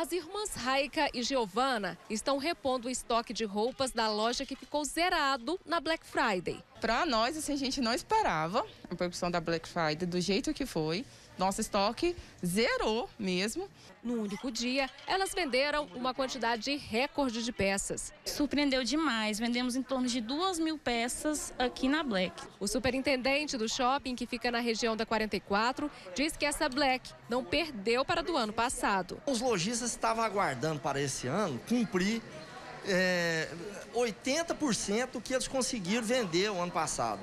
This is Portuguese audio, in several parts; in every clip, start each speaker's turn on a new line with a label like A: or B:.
A: As irmãs Raika e Giovana estão repondo o estoque de roupas da loja que ficou zerado na Black Friday.
B: Para nós, assim, a gente não esperava a repercussão da Black Friday do jeito que foi. Nosso estoque zerou mesmo.
A: No único dia, elas venderam uma quantidade recorde de peças.
C: Surpreendeu demais. Vendemos em torno de duas mil peças aqui na Black.
A: O superintendente do shopping, que fica na região da 44, diz que essa Black não perdeu para do ano passado.
D: Os lojistas estavam aguardando para esse ano cumprir é, 80% que eles conseguiram vender o ano passado.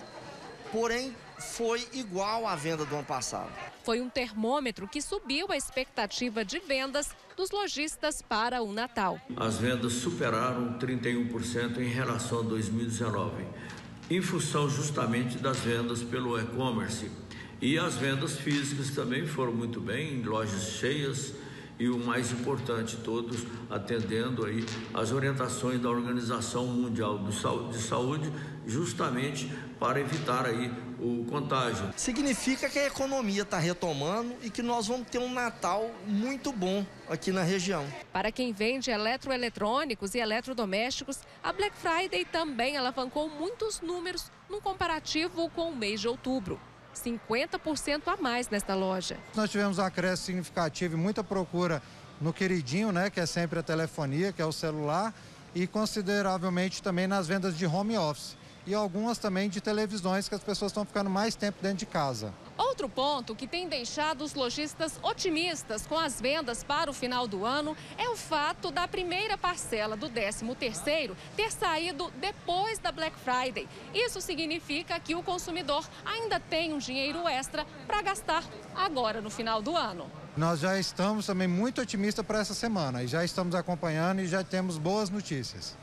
D: Porém, foi igual à venda do ano passado.
A: Foi um termômetro que subiu a expectativa de vendas dos lojistas para o Natal.
E: As vendas superaram 31% em relação a 2019, em função justamente das vendas pelo e-commerce. E as vendas físicas também foram muito bem, em lojas cheias e o mais importante, todos atendendo aí as orientações da Organização Mundial de Saúde, justamente para evitar aí o contágio.
D: Significa que a economia está retomando e que nós vamos ter um Natal muito bom aqui na região.
A: Para quem vende eletroeletrônicos e eletrodomésticos, a Black Friday também alavancou muitos números no comparativo com o mês de outubro. 50% a mais nesta loja.
F: Nós tivemos um acréscimo significativo e muita procura no queridinho, né, que é sempre a telefonia, que é o celular, e consideravelmente também nas vendas de home office e algumas também de televisões que as pessoas estão ficando mais tempo dentro de casa.
A: Outro ponto que tem deixado os lojistas otimistas com as vendas para o final do ano é o fato da primeira parcela do 13º ter saído depois da Black Friday. Isso significa que o consumidor ainda tem um dinheiro extra para gastar agora no final do ano.
F: Nós já estamos também muito otimistas para essa semana e já estamos acompanhando e já temos boas notícias.